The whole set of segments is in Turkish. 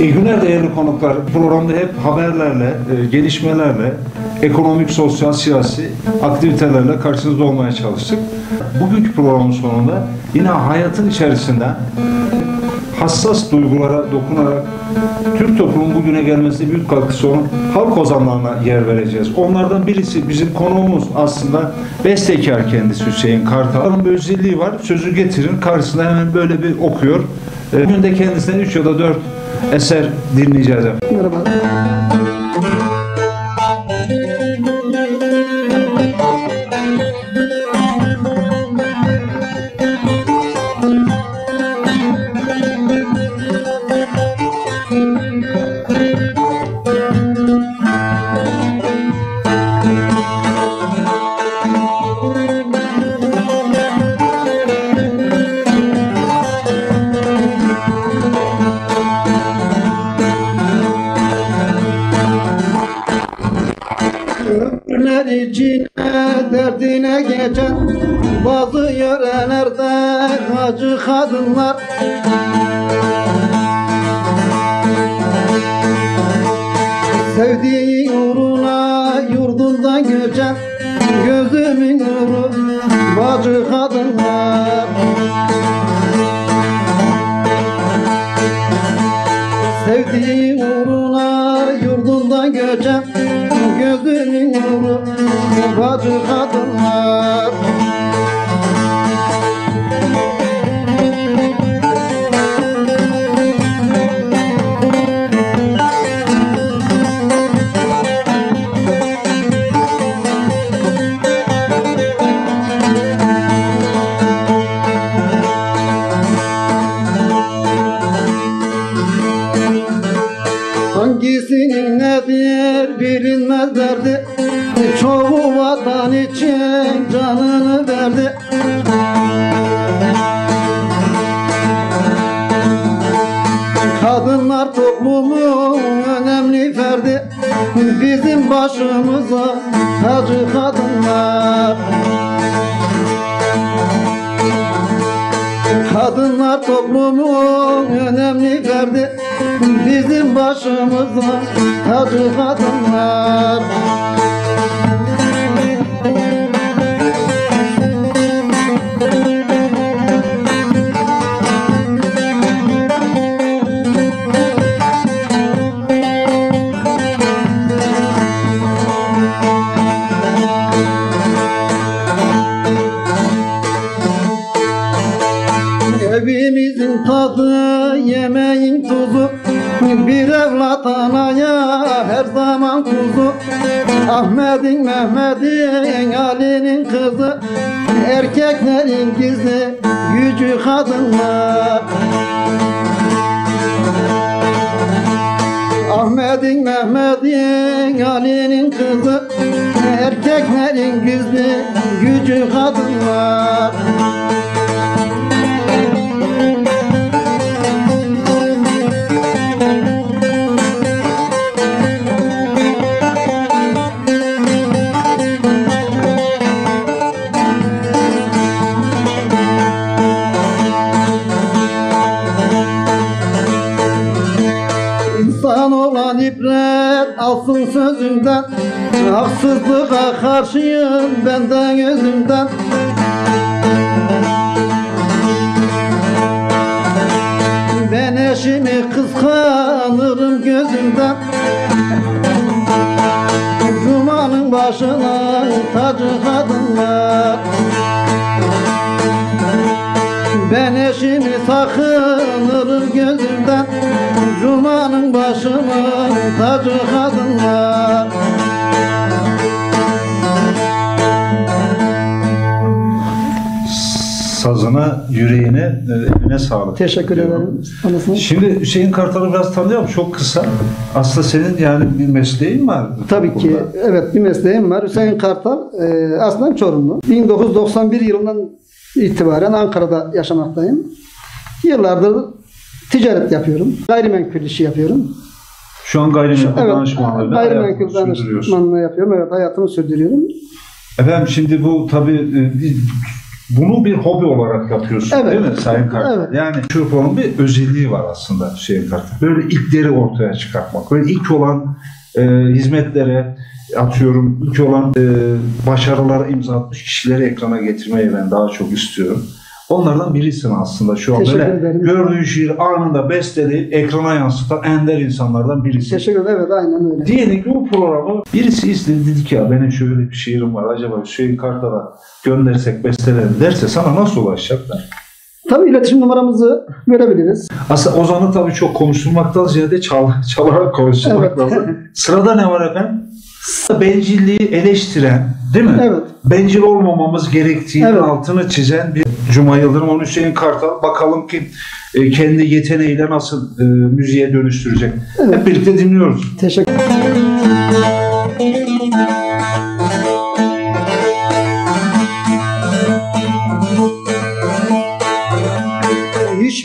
İyi günler değerli konuklar. Programda hep haberlerle, e, gelişmelerle, ekonomik, sosyal, siyasi aktivitelerle karşınızda olmaya çalıştık. Bugünkü programın sonunda yine hayatın içerisinden hassas duygulara dokunarak Türk toplumunun bugüne gelmesine büyük katkısı olan halk ozanlarına yer vereceğiz. Onlardan birisi bizim konuğumuz aslında bestekar kendisi Hüseyin Kartal'ın bir özelliği var. Sözü getirin karşısında hemen böyle bir okuyor. E, Bugün de kendisinden 3 ya da 4 eser dinleyeceğiz. efendim. Merhaba. Ömürler içine derdine geçen Bazı yörelerde acı kadınlar. Sevdiği uğruna yurdundan göçen Gözümün nuru bacı kadınlar. Sevdiği uğruna yurdundan göçen bacı kadınlar Kadınlar toplumun önemli ferdi. Bizim başımıza tacı kadınlar. Kadınlar toplumun önemli ferdi. Bizim başımıza tacı kadınlar Erkeklerin gizli gücü kadınlar İnsan olan ibret alsın sözümden Haksızlığa karşıyım benden gözümden Ben eşimi kıskanırım gözümden Cumanın başına tacı kadınlar ben eşimi sakınırım gözümden Cuma'nın başımın tacı kadınlar Sazına, yüreğine, eline sağlık. Teşekkür diyorum. ederim. Anasını. Şimdi Hüseyin Kartal'ı biraz tanıyorum. Çok kısa. Aslında senin yani bir mesleğin var. Tabii ki burada. evet bir mesleğim var. Hüseyin Kartal e, aslen Çorumlu. 1991 yılından itibaren Ankara'da yaşamaktayım. Yıllardır ticaret yapıyorum. Gayrimenkul işi yapıyorum. Şu an gayrimenkul Evet, danışmanlığıyla gayrimenkul danışmanlığı yapıyorum. Evet hayatımı sürdürüyorum. Efendim şimdi bu tabii e, bunu bir hobi olarak yapıyorsun Evet. değil mi Sayın Kartal? Evet. Yani Çırpı'nın bir özelliği var aslında Sayın Kartal. Böyle ilkleri ortaya çıkartmak. Böyle ilk olan e, hizmetlere atıyorum ilk olan e, başarılara imza atmış kişileri ekrana getirmeyi ben daha çok istiyorum. Onlardan birisin aslında şu an. Teşekkür Böyle ederim. gördüğün şiir anında besteleyip ekrana yansıtan ender insanlardan birisi. Teşekkür ederim. Evet aynen öyle. Diyelim ki bu programı birisi izledi dedi ki ya benim şöyle bir şiirim var acaba Hüseyin Kartal'a göndersek bestelerim derse sana nasıl ulaşacaklar? Tabii iletişim numaramızı verebiliriz. Aslında Ozan'ı tabii çok konuşturmaktan ziyade çal, çalarak konuşturmak Evet. lazım. Sırada ne var efendim? Bencilliği eleştiren değil mi? Evet. Bencil olmamamız gerektiğinin Evet. altını çizen bir Cuma Yıldırım, onu Hüseyin Kartal. Bakalım ki e, kendi yeteneğiyle nasıl e, müziğe dönüştürecek. Evet. Hep birlikte dinliyoruz. Teşekkür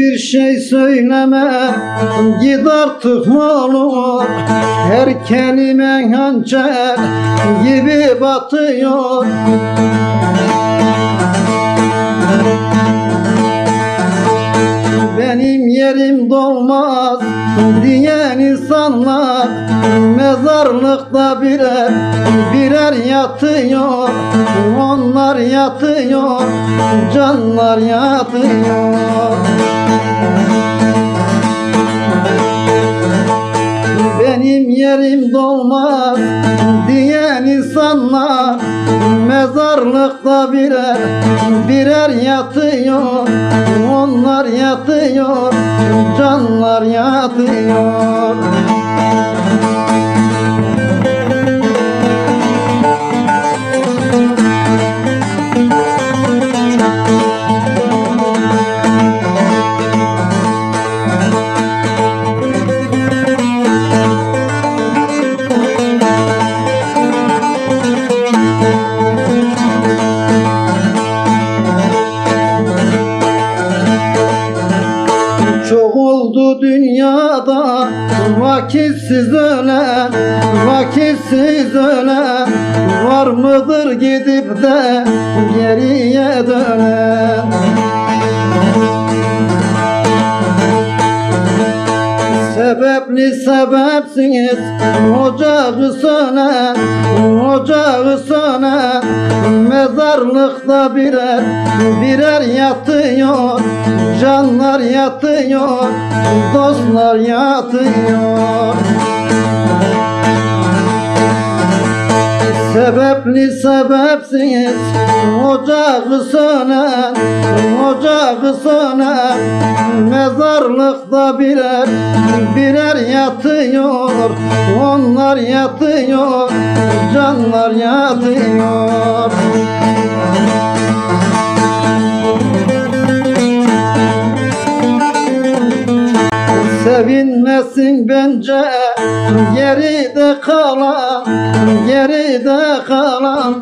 Hiçbir şey söyleme Git artık malum Her kelimen hançer Gibi batıyor. Benim yerim dolmaz diyen insanlar Mezarlıkta birer birer yatıyor. Onlar yatıyor canlar yatıyor birer birer yatıyor Onlar yatıyor canlar yatıyor vakitsiz sebepsiz ocağı sönen Ocağı sönen Mezarlıkta birer birer yatıyor Canlar yatıyor Dostlar yatıyor Sebepli sebepsiz? Ocağı sönen Ocağı sönen Mezarlıkta birer birer yatıyor Onlar yatıyor Canlar yatıyor Sevinmesin bence geride kalan geride kalan.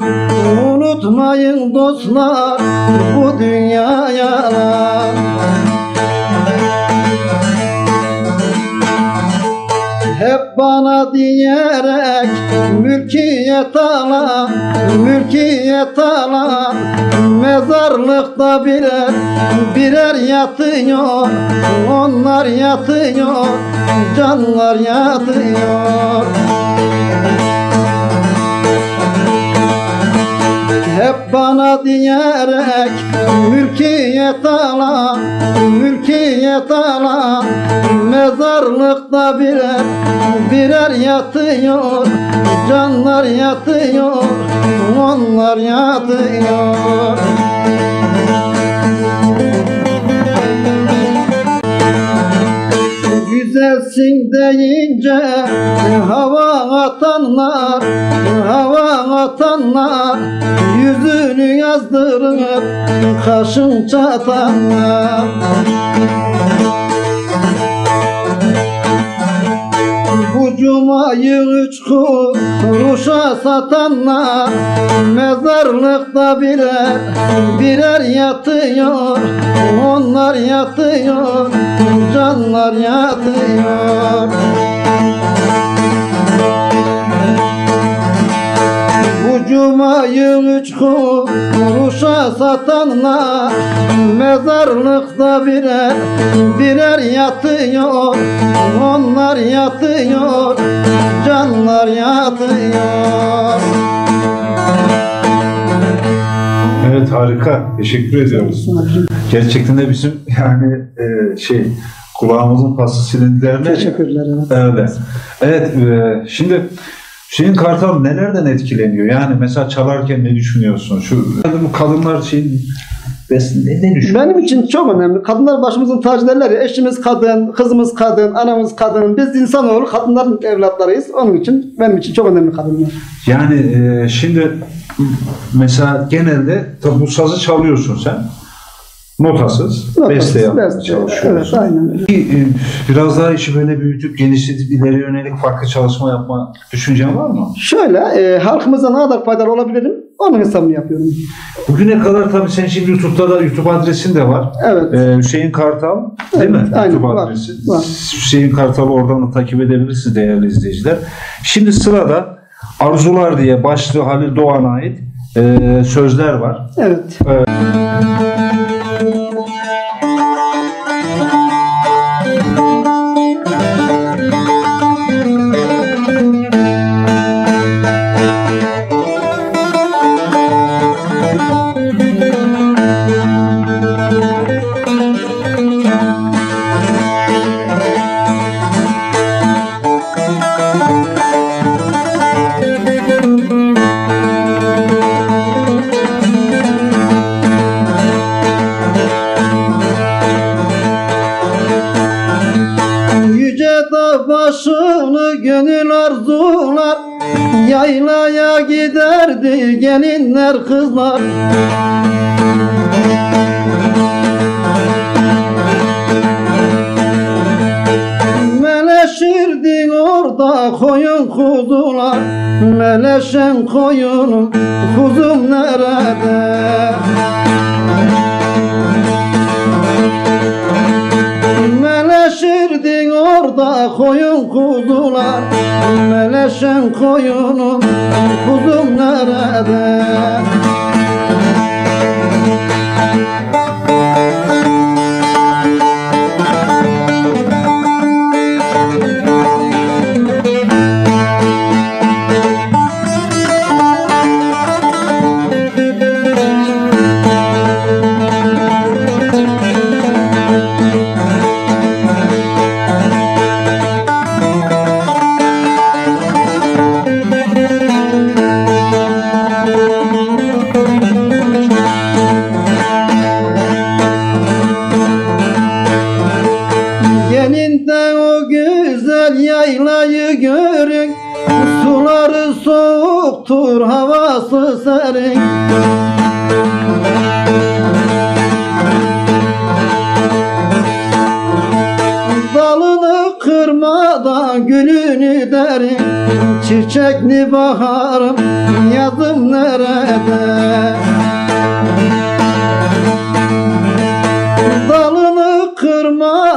Unutmayın dostlar bu dünya yalan bana diyerek mülkiyet alan, mülkiyet alan Mezarlıkta birer, birer yatıyor Onlar yatıyor, canlar yatıyor Hep bana diyerek mülkiyet alan, mülkiyet alan Mezarlıkta birer, birer yatıyor Canlar yatıyor, onlar yatıyor çatanlar Bu cumayı üç kuruşa satanlar. Mezarlıkta birer birer yatıyor. Onlar yatıyor canlar yatıyor Dünyayı üç kuruşa satanlar Mezarlıkta birer birer yatıyor Onlar yatıyor Canlar yatıyor Evet harika. Teşekkür ediyoruz. Gerçekten de bizim yani e, şey kulağımızın pası silindilerine Teşekkürler. evet. Öyle. Evet. e, şimdi Hüseyin Kartal nelerden etkileniyor? Yani mesela çalarken ne düşünüyorsun? Şu bu kadınlar bes- ne, ne düşünüyor? Benim için çok önemli. Kadınlar başımızın tacı derler ya. Eşimiz kadın, kızımız kadın, anamız kadın. Biz insanoğlu kadınların evlatlarıyız. Onun için benim için çok önemli kadınlar. Yani e, şimdi mesela genelde bu sazı çalıyorsun sen. Notasız, Notasız, beste yapmaya beste, çalışıyorsun. Evet, aynen öyle. Bir, e, Biraz daha işi böyle büyütüp genişletip ileri yönelik farklı çalışma yapma düşüncen var mı? Şöyle, e, halkımıza ne kadar faydalı olabilirim? Onun hesabını yapıyorum. Bugüne kadar tabii sen şimdi YouTube'da da YouTube adresin de var. Evet. Ee, Hüseyin Kartal değil Evet, mi? aynen, YouTube var, adresi. var. Hüseyin Kartal'ı oradan da takip edebilirsiniz değerli izleyiciler. Şimdi sırada Arzular diye başlığı Halil Doğan'a ait e, sözler var. Evet. Yüce Giderdi gelinler kızlar Meleşirdin orada koyun kuzular Meleşen koyunum kuzum nerede? Orada koyun kuzular Meleşen koyunum kuzum nerede?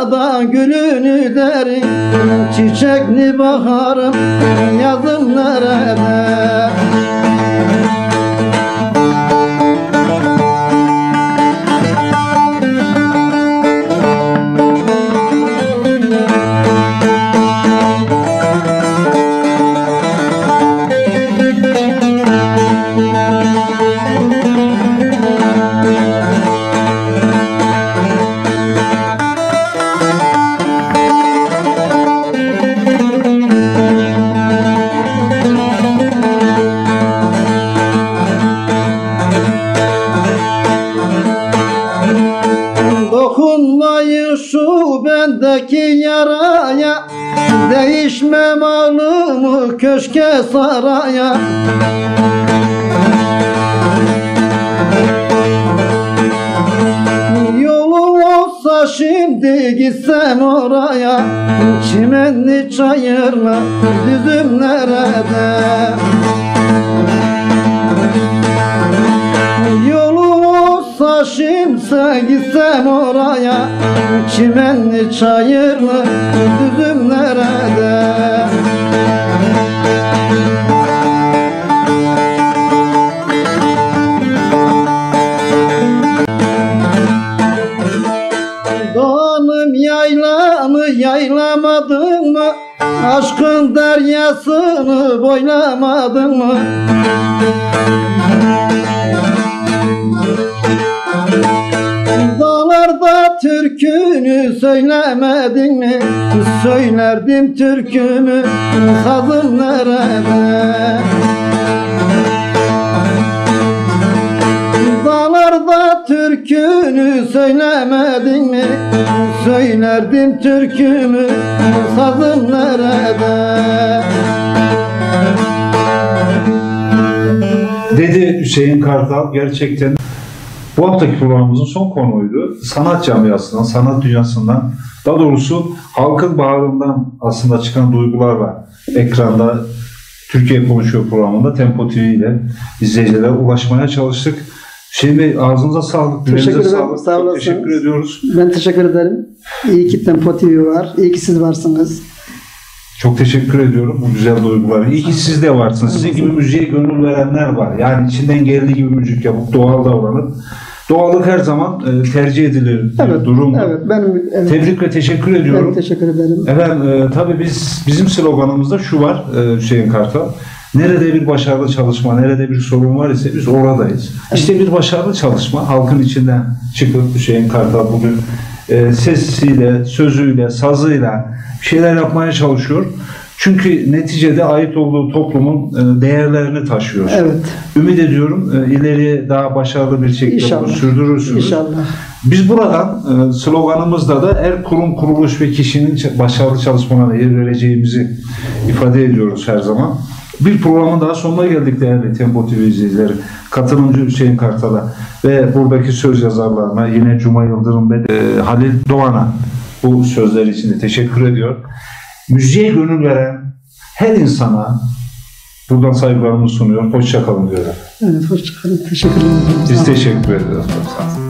Kırmadan gülünü derin Çiçekli baharım yazım nerede? Köşke saraya Yolum olsa şimdi gitsem oraya Çimenli çayırla düzüm nerede? Yolum olsa şimdi gitsem oraya Çimenli çayırlı düzüm nerede? Mı? Aşkın deryasını boylamadın mı? Dağlarda türkünü söylemedin mi? Söylerdim türkümü sazım nerede? Dağlarda türkünü söylemedin mi? Söylerdim türkümü sazım nerede? Dedi Hüseyin Kartal gerçekten bu haftaki programımızın son konuydu. Sanat camiasından, sanat dünyasından, daha doğrusu halkın bağrından aslında çıkan duygularla ekranda Türkiye Konuşuyor programında Tempo TV ile izleyicilere ulaşmaya çalıştık. Hüseyin Bey ağzınıza sağlık, Teşekkür ederim, sağlık. sağ Çok olasınız. teşekkür ediyoruz. Ben teşekkür ederim. İyi ki Tempo TV var. İyi ki siz varsınız. Çok teşekkür ediyorum bu güzel duygulara. İyi ki siz de varsınız. Sizin gibi müziğe gönül verenler var. Yani içinden geldiği gibi müzik yapıp doğal davranıp doğallık her zaman e, tercih edilir bir Evet, durum. evet. Benim, evet. Tebrik ve teşekkür Ben ediyorum. teşekkür ederim. Efendim e, tabii biz bizim sloganımızda şu var e, Hüseyin Kartal. Nerede bir başarılı çalışma, nerede bir sorun var ise biz oradayız. İşte bir başarılı çalışma halkın içinden çıkıp Hüseyin Kartal bugün e, sesiyle, sözüyle, sazıyla bir şeyler yapmaya çalışıyor. Çünkü neticede ait olduğu toplumun e, değerlerini taşıyor. Evet. Ümit ediyorum e, ileriye daha başarılı bir şekilde İnşallah. bunu sürdürürsünüz. İnşallah. Biz buradan e, sloganımızda da her kurum, kuruluş ve kişinin başarılı çalışmalarına yer vereceğimizi ifade ediyoruz her zaman. Bir programın daha sonuna geldik değerli Tempo TV izleyicileri. Katılımcı Hüseyin Kartal'a ve buradaki söz yazarlarına yine Cuma Yıldırım ve e, Halil Doğan'a bu sözler için de teşekkür ediyor. Müziğe gönül veren her insana buradan saygılarımı sunuyor. Hoşça kalın diyorum. Evet, hoşçakalın. Teşekkür ederim. Biz teşekkür ederiz. Sağ olun.